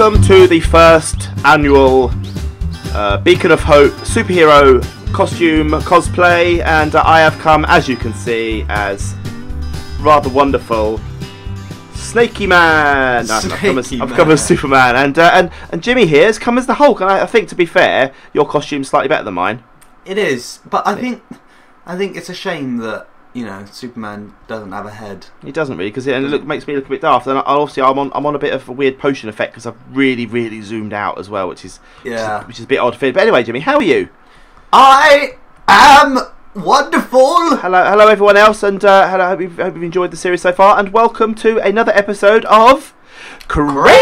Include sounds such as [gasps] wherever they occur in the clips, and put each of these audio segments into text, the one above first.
welcome to the first annual uh, Beacon of Hope superhero costume cosplay, and uh, I have come, as you can see, as rather wonderful Snaky Man. No, I've come as, Snaky I've come as Superman, and uh, and and Jimmy here has come as the Hulk. And I, I think, to be fair, your costume's slightly better than mine. It is, but I think I think it's a shame that you know Superman doesn't have a head. He doesn't really, because it, and it look, makes me look a bit daft. And I, obviously, I'm on I'm on a bit of a weird potion effect because I've really really zoomed out as well, which is which is- Yeah. which is a bit odd fit. But anyway, Jimmy, how are you? I am wonderful. Hello, hello everyone else, and uh, hello. Hope you've, hope you've enjoyed the series so far, and welcome to another episode of Crazy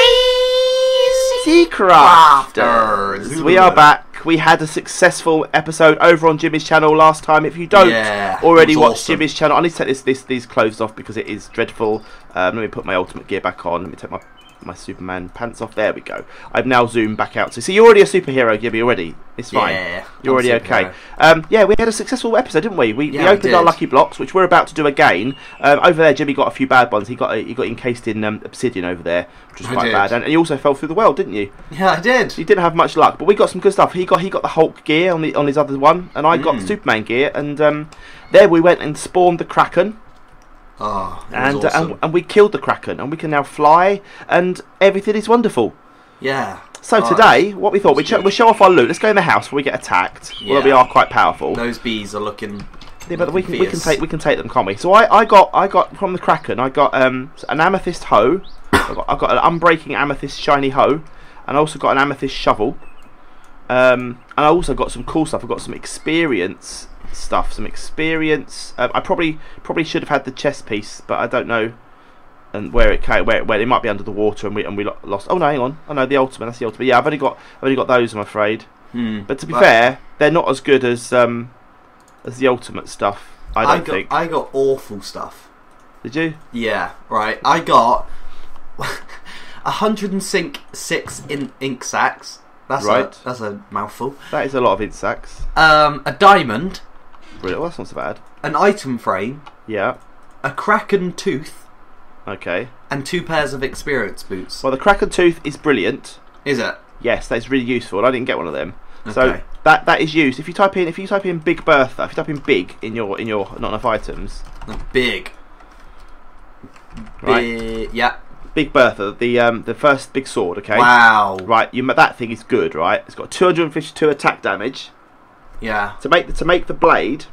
Crafters. Crafters. We are back. We had a successful episode over on Jimmy's channel last time. If you don't Yeah, already watch awesome. Jimmy's channel, I need to take this, this these clothes off because it is dreadful. Um, let me put my ultimate gear back on. Let me take my my Superman pants off. There we go. I've now zoomed back out. So, see, you're already a superhero, Jimmy. Already, it's fine. Yeah, You're I'm already okay. Um, yeah, we had a successful episode, didn't we? We, we Yeah, we opened our lucky blocks, which we're about to do again. Um, over there, Jimmy got a few bad ones. He got he got encased in um, obsidian over there, which was I quite did. bad. And, and you also fell through the well, didn't you? Yeah, I did. You didn't have much luck, but we got some good stuff. He got he got the Hulk gear on the on his other one, and I got the Mm. Superman gear. And um, there we went and spawned the Kraken, Oh, and, uh, and and we killed the Kraken, and we can now fly, and everything is wonderful. yeah. So Oh, today, what we thought we'd, show, we'll show off our loot. Let's go in the house before we get attacked. Well, we are quite powerful. those bees are looking. Yeah, but we can, we can take we can take them, can't we? So I, I got I got from the Kraken I got um an amethyst hoe, I got, I got an unbreaking amethyst shiny hoe, and I also got an amethyst shovel, um and I also got some cool stuff. I got some experience stuff, some experience. Um, I probably probably should have had the chess piece, but I don't know. And where it came, where it went, it might be under the water, and we and we lost. Oh no, hang on. Oh no, the ultimate. That's the ultimate. Yeah, I've only got I've only got those. I'm afraid. Hmm. But to be But fair, they're not as good as um as the ultimate stuff. I don't got think. I got awful stuff. Did you? Yeah, right. I got [laughs] a hundred and sink six in ink sacks. That's Right. A, that's a mouthful. That is a lot of insects. Um, a diamond, Brilliant. Well, that's not so bad. an item frame, Yeah. a kraken tooth, Okay. and two pairs of experience boots. Well, the Kraken tooth is brilliant. Is it? Yes, that's really useful. I didn't get one of them. So Okay. that that is used. If you type in if you type in Big Bertha, if you type in big in your in your not enough items, The big. right? Big- yeah. Big Bertha, the um the first big sword. Okay. Wow. Right. You that thing is good. Right. It's got 252 attack damage. Yeah. To make the, to make the blade,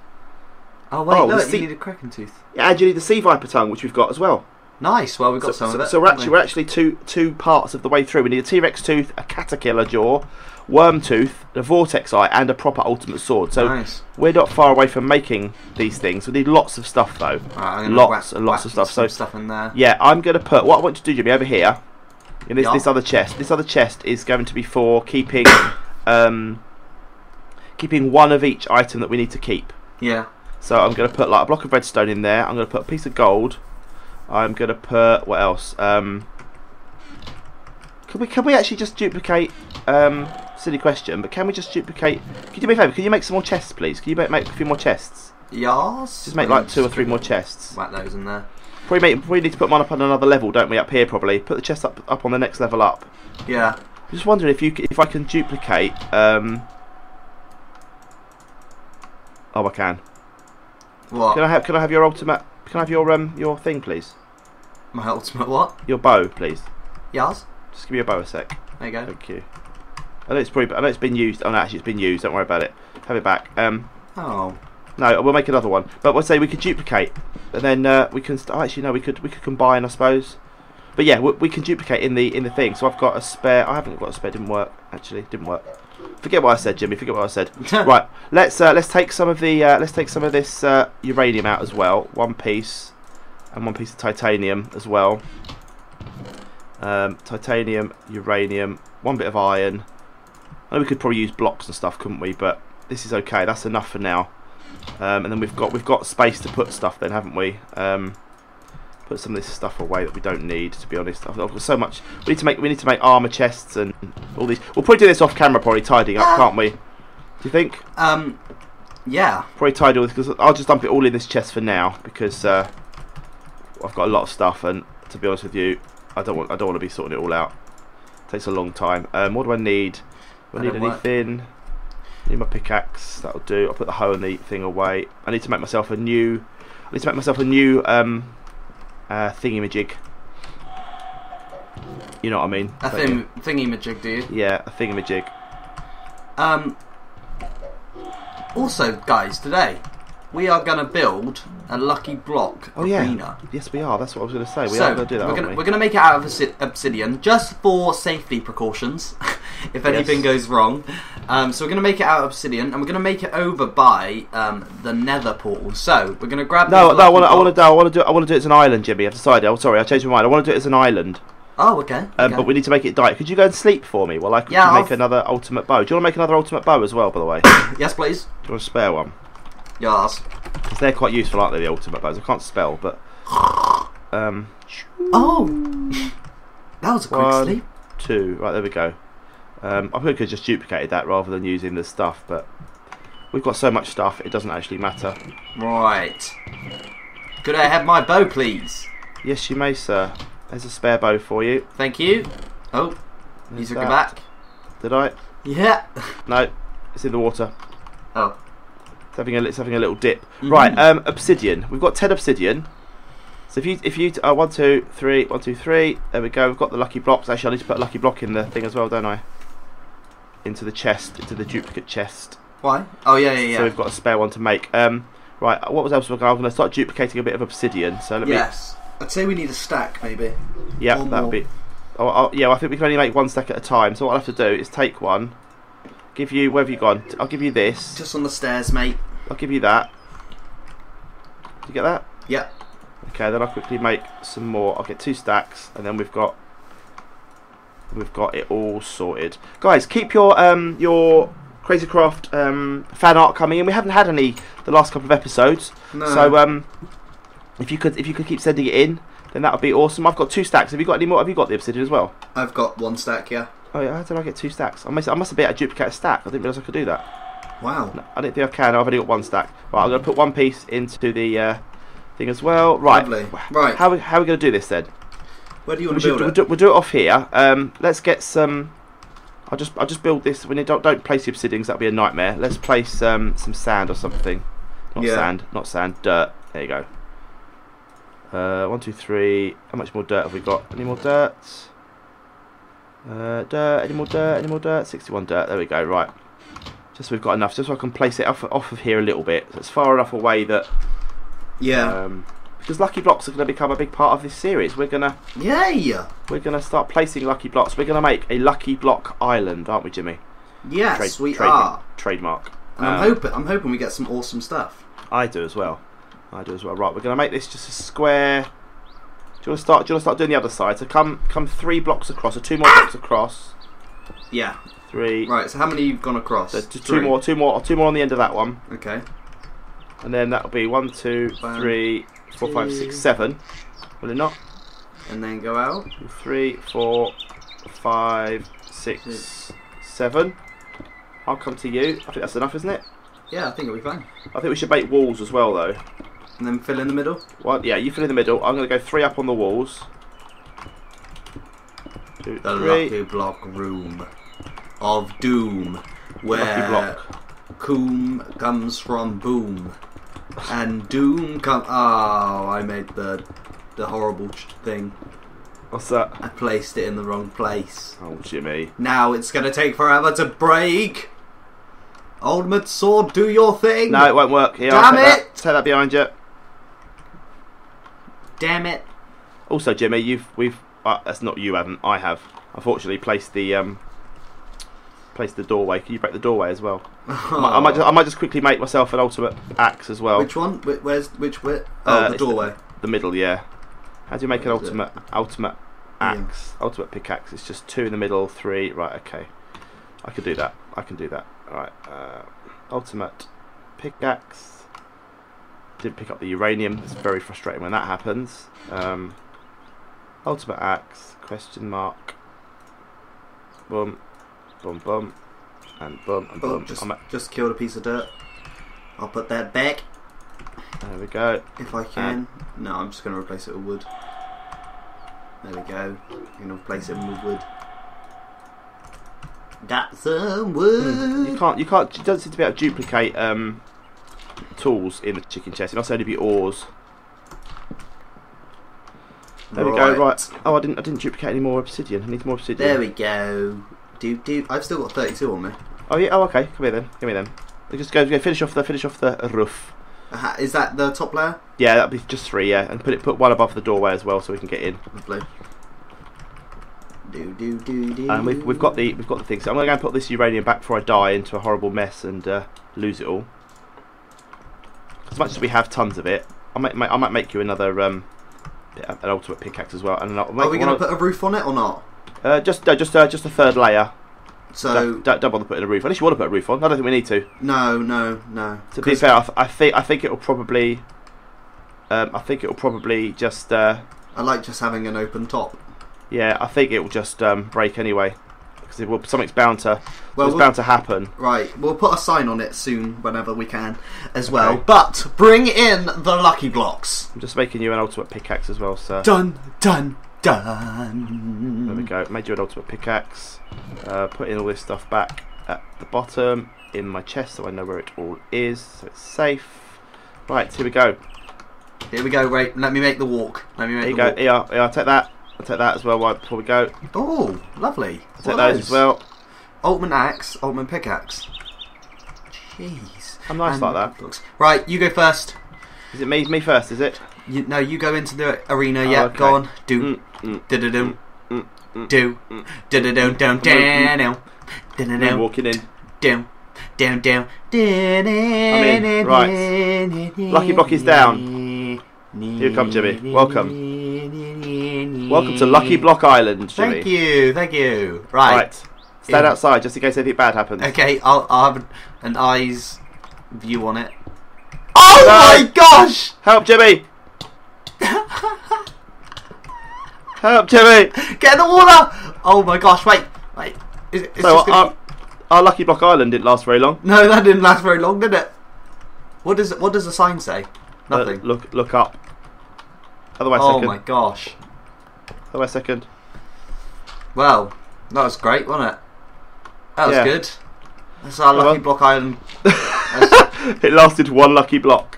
Oh wait, Oh, look, sea- you need a kraken tooth. and you need the Sea Viper tongue, which we've got as well. Nice. Well, we've got so, some so, of it. so we're actually we? we're actually two two parts of the way through. We need a T Rex tooth, a caterpillar jaw, worm tooth, a vortex eye, and a proper ultimate sword. So nice. we're not far away from making these things. We need lots of stuff though. Right, Lots whack- and lots of stuff. So stuff in there. yeah, I'm gonna put what I want to do, Jimmy, over here. In this Yeah. this other chest. This other chest is going to be for keeping um keeping one of each item that we need to keep. Yeah. So I'm going to put like a block of redstone in there. I'm going to put a piece of gold. I'm going to put what else? Um, can we can we actually just duplicate? Um, silly question, but can we just duplicate? Can you do me a favour? Can you make some more chests, please? Can you make, make a few more chests? Yes. Just make like two or three more chests. Whack those in there. Probably make, probably need to put them up on another level, don't we? Up here, probably. Put the chest up up on the next level up. Yeah. I'm just wondering if you c- if I can duplicate. Um, oh, I can. What? Can I have can I have your ultimate? Can I have your um your thing, please? My ultimate what? Your bow, please. Yes. Just give me a bow a sec. There you go. Thank you. I know it's probably. I know it's been used. Oh no, actually it's been used. Don't worry about it. Have it back. Um, Oh. no, we'll make another one. But we'll say we could duplicate, and then uh, we can. Oh, actually, no, we could. We could combine, I suppose. But yeah, we, we can duplicate in the in the thing. So I've got a spare. I haven't got a spare. Didn't work. Actually, didn't work. Forget what I said, Jimmy. Forget what I said. [laughs] right. Let's uh, let's take some of the uh, let's take some of this uh, uranium out as well. One piece, and one piece of titanium as well. Um, titanium, uranium, one bit of iron. I know we could probably use blocks and stuff, couldn't we? But this is okay. That's enough for now. Um, and then we've got we've got space to put stuff then, haven't we? Um, put some of this stuff away that we don't need. To be honest, I've, got so much. We need to make we need to make armor chests and all these. We'll probably do this off camera, probably tidying up, can't we? Do you think? Um. Yeah. Probably tidy all this because I'll just dump it all in this chest for now because uh, I've got a lot of stuff and to be honest with you, I don't want I don't want to be sorting it all out. Takes a long time. Um, what do I need? Do I I need work. anything? Need my pickaxe. That'll do. I'll put the hoe and the thing away. I need to make myself a new. I need to make myself a new um, uh, thingy-majig. You know what I mean? A thing, thingy majig, do you? Yeah, a thingy-majig. Um. Also, guys, today we are going to build a lucky block Oh yeah. arena. Yes, we are. That's what I was going to say. We so are going to do that, we're gonna we? gonna make it out of obsidian just for safety precautions, [laughs] if anything Yes. goes wrong. Um, so we're gonna make it out of obsidian, and we're gonna make it over by um, the Nether portal. So we're gonna grab. No, no, I want to. I want to. To do. I want to do it as an island, Jimmy. I've decided. Oh, sorry, I changed my mind. I want to do it as an island, Oh, okay. um, okay. but we need to make it diet. Could you go and sleep for me while I Yeah, I'll make another ultimate bow? Do you want to make another ultimate bow as well, by the way? [coughs] Yes, please. Do you want a spare one? Yes. Because they're quite useful, aren't they? The ultimate bows. I can't spell, but um, Oh, that was a quick One. sleep. two. Right there we go. Um, I could have just duplicated that rather than using the stuff, but we've got so much stuff it doesn't actually matter. Right. Could I have my bow, please? Yes, you may, sir. There's a spare bow for you. Thank you. Oh, you There's took it back. Did I? Yeah. No, it's in the water. Oh. It's having a it's having a little dip. Mhm. Right, um, obsidian. We've got ten obsidian. So if you if you uh, one two three one two three, there we go. We've got the lucky blocks. Actually, I need to put a lucky block in the thing as well, don't I? Into the chest, into the duplicate chest. Why? Oh yeah, yeah, yeah. So we've got a spare one to make. Um, right, what was else? I'm going to start duplicating a bit of obsidian. So let me. yes. I'd say we need a stack, maybe. Yeah, that'll more. be. Oh, oh, yeah, I think we can only make one stack at a time. So what I'll have to do is take one. Give you where have you gone? I'll give you this. Just on the stairs, mate. I'll give you that. Did you get that? Yep. Okay, then I'll quickly make some more. I'll get two stacks, and then we've got we've got it all sorted. Guys, keep your um your Crazy Craft um, fan art coming in. We haven't had any the last couple of episodes, No. so um if you could if you could keep sending it in, then that would be awesome. I've got two stacks. Have you got any more? Have you got the obsidian as well? I've got one stack, yeah. Oh yeah, how did I get two stacks? I must I must have been able to duplicate a stack. I didn't realise I could do that. Wow. No, I don't think I can. I've only got one stack. Right, I'm going to put one piece into the uh, thing as well. Right. Lovely. Right. How, how are we going to do this then? Where do you We'll, want to build we'll, it? do, we'll do it off here. Um, let's get some. I'll just I'll just build this. We need, don't don't place the obsidians. That'll be a nightmare. Let's place um, some sand or something. Not Yeah. sand. Not sand. Dirt. There you go. Uh, one, two, three. How much more dirt have we got? Any more dirt? Uh, dirt. Any more dirt? Any more dirt? Sixty-one dirt. There we go. Right. Just so we've got enough. Just so I can place it off off of here a little bit. So it's far enough away that yeah. um, because lucky blocks are going to become a big part of this series. We're gonna Yay! we're going to start placing lucky blocks. We're going to make a lucky block island, aren't we, Jimmy? Yes, Trade- we trademark- are. Trademark. And I'm Um, hoping I'm hoping we get some awesome stuff. I do as well. I do as well. Right, we're going to make this just a square. Do you want to start? Do you want to start doing the other side? So come come three blocks across, or two more blocks across. Yeah. Three. Right. So how many you've gone across? So just Three. two more, two more, or two more on the end of that one, Okay. and then that'll be one, two, One, three, four, five, two. six, seven. Will it not? And then go out. Three, four, five, six, Six. seven. I'll come to you. I think that's enough, isn't it? Yeah, I think it'll be fine. I think we should make walls as well, though. And then fill in the middle. One, yeah, you fill in the middle. I'm going to go three up on the walls. Two, The three. lucky block room of doom, where Lucky block. coom comes from boom, and doom come. Oh, I made the the horrible ch- thing. What's that? I placed it in the wrong place. Oh, Jimmy. Now it's gonna take forever to break. Ultimate sword, do your thing. No, it won't work. Here, Damn I'll take it! That, take that behind you. Damn it. Also, Jimmy, you've we've. Uh, that's not you, haven't. I have. Unfortunately, placed the um. Placed the doorway. Can you break the doorway as well? [laughs] I, might, I might just, I might just quickly make myself an ultimate axe as well. Which one? Wh- Where's which bit? Oh, Uh, the it's the- doorway. The middle, yeah. How do you make an What is it? ultimate ultimate axe? Ultimate pickaxe. It's just two in the middle, three. Right, okay. I can do that. I can do that. Alright. Uh, ultimate pickaxe. Didn't pick up the uranium. It's very frustrating when that happens. Um, ultimate axe. Question mark. Boom. Boom, boom. And boom, and Oh, boom. just just killed a piece of dirt. I'll put that back there we go. if I can. no, I'm just gonna replace it with wood. There we go. I'm gonna replace it with wood. got some wood. You can't. You can't. You don't seem to be able to duplicate um, tools in the chicken chest. It must only be ores. There we go. Right. Oh, I didn't. I didn't duplicate any more obsidian. I need more obsidian. There we go. Do do. I've still got 32 on me. Oh yeah. Oh okay. Come here then. Give me them. Just go. Go finish off the finish off the roof. Uh, Is that the top layer? Yeah, that'd be just three. Yeah, and put it put one above the doorway as well, so we can get in. Lovely. Do do do do. And we've we've got the we've got the thing. So I'm gonna go and put this uranium back before I die into a horrible mess and uh, lose it all. As much as we have tons of it, I might, I might make you another um an ultimate pickaxe as well. And I'll make Are we going to put a roof on it or not? uh, just uh, just uh, just a third layer. So don't, don't, don't bother putting a roof. Unless you want to put a roof on. I don't think we need to. no, no, no. To be fair, I, th- I think I think it will probably. Um, I think it will probably just. Uh, I like just having an open top. yeah, I think it will just um, break anyway. Because it will, something's bound to. Well, it's we'll- bound to happen. Right, we'll put a sign on it soon, whenever we can, as well. Okay. But bring in the lucky blocks. I'm just making you an ultimate pickaxe as well, sir. Done, done, done. There we go. Made you an ultimate pickaxe. Uh, putting all this stuff back at the bottom in my chest so I know where it all is, so it's safe. Right, here we go. Here we go. Wait, let me make the walk. Let me make Here you the go. walk. Here, here, I'll take that. I'll take that as well right before we go. Oh, lovely. I'll take those as well. Ultimate axe, ultimate pickaxe. Jeez. I'm nice And like that. blocks. Right, you go first. Is it me? Me first? Is it? You, no, you go into the arena. Oh, yeah, okay. go on. Do Mm, mm, do do do mm, mm. do mm. do do do do down down Me walking in. down down down down. in. Right. Lucky block is down. Here you come, Jimmy. Welcome. Welcome to Lucky Block Island, Jimmy. Thank you, thank you. Right. Right. Stand Yeah. outside just in case anything bad happens. Okay, I'll, I'll have an, eyes view on it. Oh No. my gosh! Help, Jimmy! [laughs] Help, Jimmy! Get in the water! Oh my gosh! Wait, wait. Is it, it's So our, our Lucky Block Island didn't last very long. No, that didn't last very long, did it? What does what does the sign say? Uh, Nothing. look, look up. Otherwise, oh my gosh! Second. Well, that was great, wasn't it? That was Yeah. good. That's our lucky block island. [laughs] it lasted one lucky block.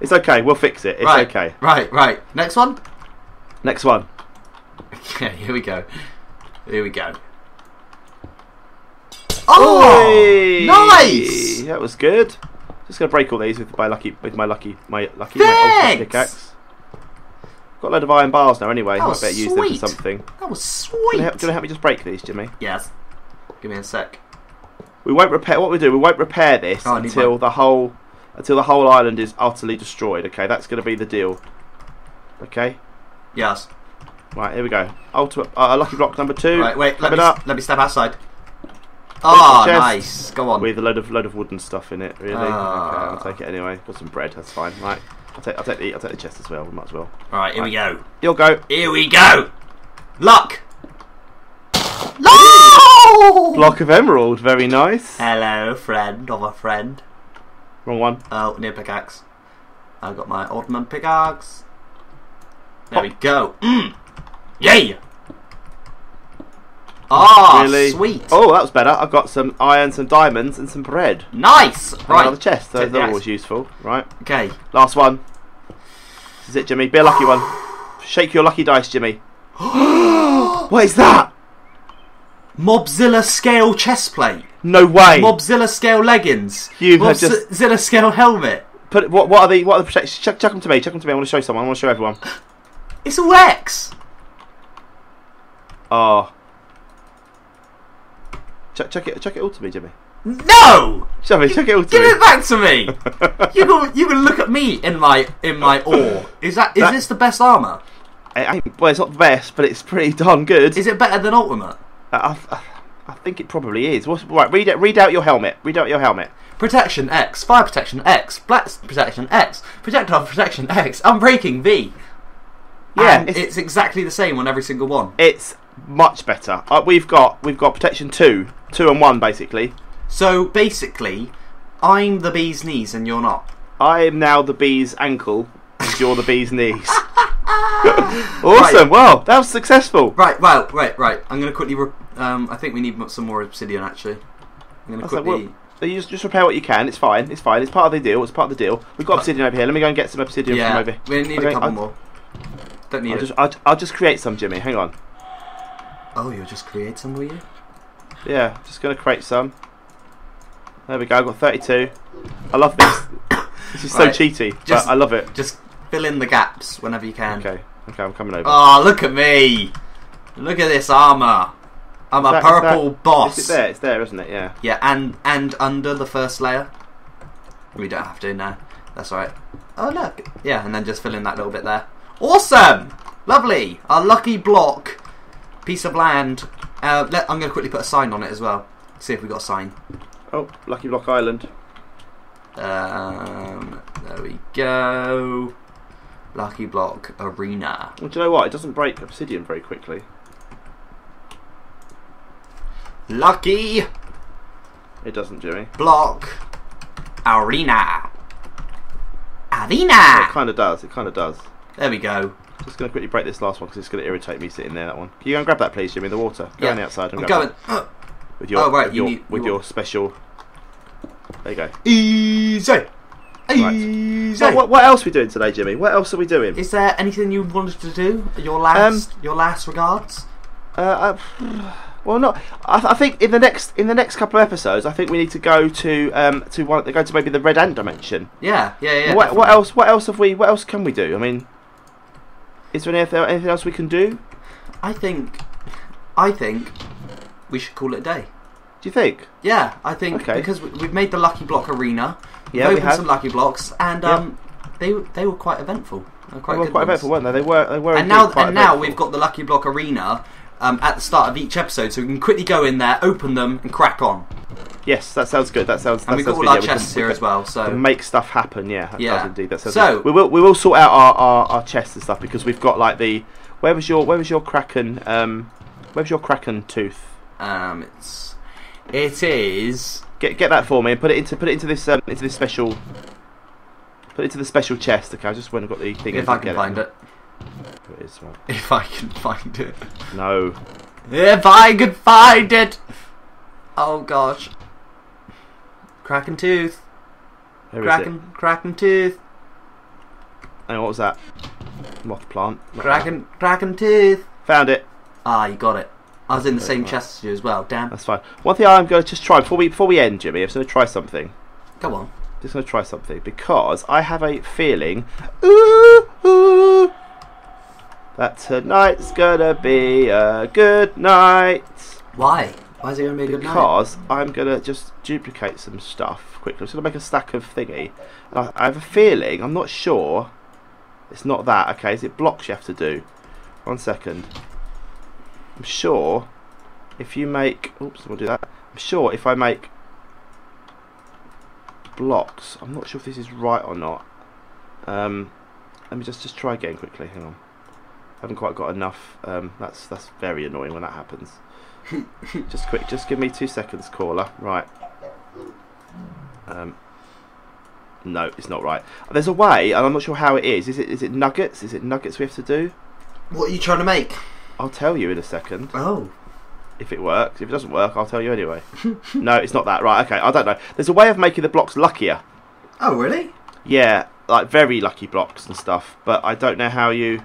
It's okay. We'll fix it. It's right, okay. Right, right. Next one. Next one. [laughs] Okay, here we go. Here we go. Oh, Oi! nice! That was good. Just gonna break all these with my lucky, with my lucky, my lucky, my Thanks! pickaxe. Got a load of iron bars now anyway. Oh, Might better use them for something. That was Do you, sweet. help, do you wanna help me just break these, Jimmy? Yes. Give me a sec. We won't repair. What we do, we won't repair this Oh, until one. the whole, until the whole island is utterly destroyed. Okay, that's going to be the deal. Okay, Yes. right here we go. Ultimate, uh, lucky block number two. Right, wait. Let me up let me step outside. Ah, chest. nice. Go on. with a load of load of wooden stuff in it. Really, Ah. okay, I'll take it anyway. Got some bread. That's fine. Right, I'll take, I'll take the, I'll take the chest as well. We might as well. All right, here we go. You'll go. Here we go. Luck. No! Block of emerald. Very nice. Hello, friend of a friend. Wrong one. Oh, near pickaxe. I've got my ultimate pickaxe. There we go. Mm. Yay! Ah, really sweet. Oh, that was better. I've got some iron, some diamonds, and some bread. Nice. And Right. Another chest. Those are always useful. Right. Okay. Last one. This is it, Jimmy. Be a lucky one. Shake your lucky dice, Jimmy. [gasps] what is that? Mobzilla scale chest plate. No way. Mobzilla scale leggings. You have just- Mobzilla scale helmet. Put what? What are the? What are the protections? Chuck, chuck them to me. Chuck them to me. I want to show someone. I want to show everyone. It's all X. Oh. Ah. Chuck, chuck it. Chuck it all to me, Jimmy. No. Chuck it all to Give me. it back to me. [laughs] you can you can look at me in my in my [laughs] awe. Is that is That- this the best armor? It ain't- well, it's not the best, but it's pretty darn good. Is it better than ultimate? I, I, I think it probably is. What's, right, read it. Read out your helmet. Read out your helmet. Protection X, fire protection X, blast protection X, projectile protection X, unbreaking V. Yeah, it's- it's, exactly the same on every single one. It's much better. Uh, we've got we've got protection two, two and one basically. So basically, I'm the bee's knees and you're not. I am now the bee's ankle, and you're the bee's knees. [laughs] awesome. Wow, that was successful. Right, well, right, right. I'm gonna quickly. Re- um, I think we need some more obsidian actually. I'm gonna That's like, quickly. You just, just repair what you can. It's fine. It's fine. It's part of the deal. It's part of the deal. We've got obsidian over here. Let me go and get some obsidian yeah, from over. here. we need Okay, a couple I'll- more. Don't need I'll it. just, I'll, I'll just create some, Jimmy. Hang on. Oh, you'll just create some, will you? Yeah, just gonna create some. There we go. I've got 32. I love this. This is Right, so cheaty, just- but I love it. Just fill in the gaps whenever you can. Okay, okay, I'm coming over. Oh, look at me! Look at this armor. I'm Is a that- is purple that- boss. Is it there? It's there, isn't it? Yeah. Yeah, and and under the first layer. We don't have to now. That's alright. Oh look. Yeah, and then just fill in that little bit there. Awesome! Lovely! Our lucky block piece of land. Uh, let, I'm going to quickly put a sign on it as well. See if we got a sign. Oh, Lucky Block Island. Um, there we go. Lucky block arena. Well, do you know what? It doesn't break obsidian very quickly. Lucky It doesn't, Jimmy. block arena. Well, it kind of does. It kind of does. There we go. Just going to quickly break this last one because it's going to irritate me sitting there. That one. Can you go and grab that, please, Jimmy? The water. Go Yeah. on the outside and I'm grab going. It with your Oh, right, with you your, need- with you your special. There you go. Easy. Easy. So what, what else are we doing today, Jimmy? What else are we doing? Is there anything you wanted to do? Your last, your last regards. Uh, I, [sighs] well, not. I, I think in the next in the next couple of episodes, I think we need to go to um to one. Go to maybe the red ant dimension. Yeah, yeah, yeah. what what else? What else have we? What else can we do? I mean, is there anything, anything else we can do? I think, I think, we should call it a day. Do you think? Yeah, I think Okay. because we, we've made the Lucky Block arena. We've Yeah, we opened have. some Lucky Blocks, and um, they they were quite eventful. They were quite they were quite eventful, weren't they? They were. They were. And now, and now we've got the Lucky Block arena um, at the start of each episode, so we can quickly go in there, open them, and crack on. Yes, that sounds good. That sounds. And that we've got all good. our Yeah, we can- chests we here as well. So make stuff happen. Yeah, that Yeah. indeed. That sounds So- good. we will we will sort out our, our, our chests and stuff because we've got like the where was your where was your kraken um where was your kraken tooth? Um, it's it is Get get that for me and put it into put it into this um, into this special. Put it into the special chest. Okay, I just went and got the thing. if I can find it. Here it is, right. If I can find it. No. If I could find it. Oh gosh. Cracking tooth. Where it? Cracking cracking tooth. On, what was that? Moth plant. Cracking cracking tooth. Found it. Ah, you got it. I was in the same chest as you as well. Damn. That's fine. One thing I'm going to just try before we before we end, Jimmy. I'm just going to try something. Go on. Just going to try something because I have a feeling ooh, ooh, that tonight's gonna be a good night. Why? Why is it going to be a good night? Because I'm gonna just duplicate some stuff quickly. I'm just gonna make a stack of thingy. I have a feeling. I'm not sure. It's not that. Okay, is it blocks you have to do? One second. I'm sure if you make. Oops, we'll do that. I'm sure if I make blocks. I'm not sure if this is right or not. Um, let me just just try again quickly. Hang on. I haven't quite got enough. Um, that's that's very annoying when that happens. [laughs] just quick, just give me two seconds, caller. Right. Um. No, it's not right. There's a way, and I'm not sure how it is. Is it is it nuggets? Is it nuggets we have to do? What are you trying to make? I'll tell you in a second Oh. if it works. If it doesn't work, I'll tell you anyway. [laughs] no, it's not that. Right. Okay. I don't know. There's a way of making the blocks luckier. Oh, really? Yeah, like very lucky blocks and stuff. But I don't know how you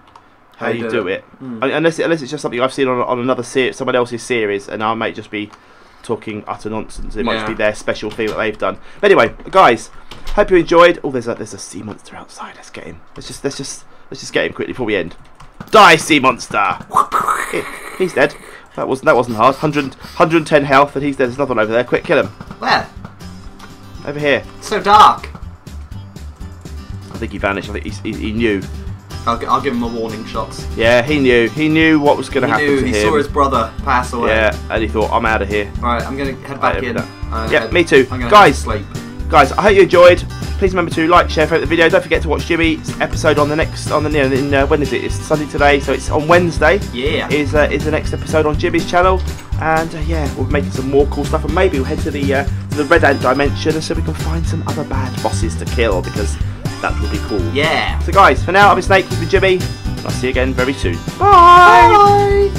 how, you do, it. Hmm. I- Unless unless it's just something I've seen on on another series, someone else's series, and I might just be talking utter nonsense. It might just be their special thing that they've done. But anyway, guys, hope you enjoyed. Oh, there's a there's a sea monster outside. Let's get him. Let's just let's just let's just get him quickly before we end. Die, sea monster! He's dead. That wasn't that wasn't hard. 100, 110 health, and he's dead. There's another one over there. Quick, kill him. Where? Over here. It's so dark. I think he vanished. I think he, he, he knew. I'll, I'll give him a warning shot. Yeah, he knew. He knew what was going to He happen knew. to He him. saw his brother pass away. yeah, and he thought, I'm out of here. Right, I'm gonna head back in. yeah, Uh, Yeah, head- me too. I'm gonna Guys. sleep. Guys, I hope you enjoyed. Please remember to like, share, favorite the video. Don't forget to watch Jimmy's episode on the next on the in, uh, when is it? It's Sunday today, so it's on Wednesday. Yeah. Is uh, is the next episode on Jimmy's channel, and uh, yeah, we'll be making some more cool stuff, and maybe we'll head to the uh, to the Red Ant dimension, so we can find some other bad bosses to kill because that would be cool. Yeah. So guys, for now, I've been Snake, you've Jimmy, I'll see you again very soon. Bye.